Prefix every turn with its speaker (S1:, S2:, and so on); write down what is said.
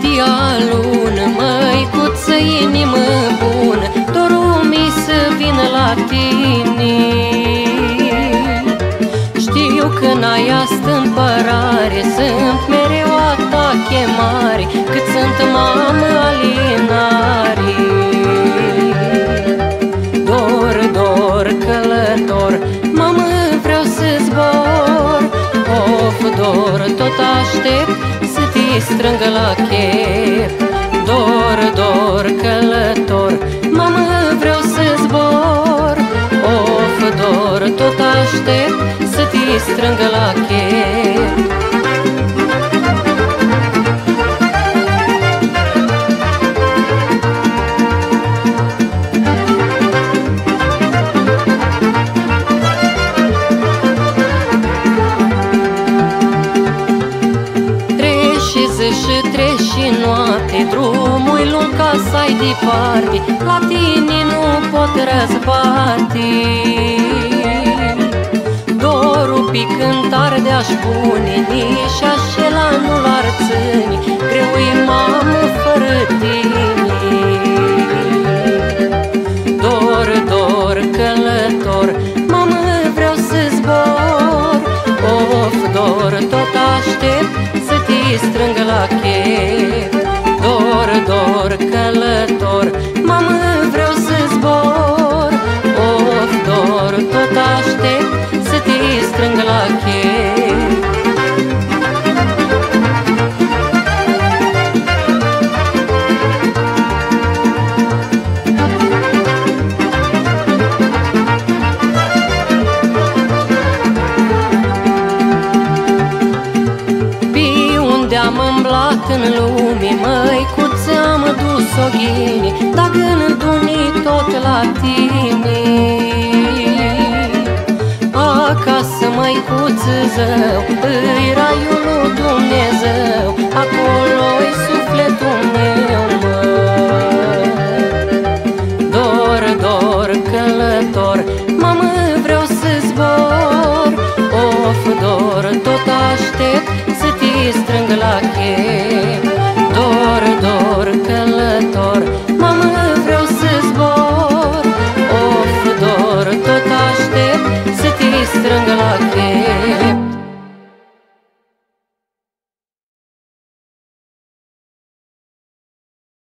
S1: Vestia lună, măicuță, inimă bună Dorul mi să vină la tine. Știu că n-ai astâmpărare Sunt mereu a ta chemare Cât sunt mamă strângă la chep Dor, dor, călător Mamă, vreau să zbor. Of, dor, tot aștept Să te strângă la chep Drumul lung ca să-ai departe La tine nu pot răzbate Dorul pe cântar de-aș pune Nici așela nu-l aștept Să te strângă la chef. Dor, dor, călător Mamă, vreau să zbor. Of, dor, tot aștept Să te strâng la chef am îmblat în lume Măicuță am dus o ghine Dar gândul tot la tine. Acasă măicuță zău Îi raiul lui Dumnezeu Acolo-i sufletul meu mă. Dor, dor, călător Mamă, vreau să zbor Of, dor, tot aștept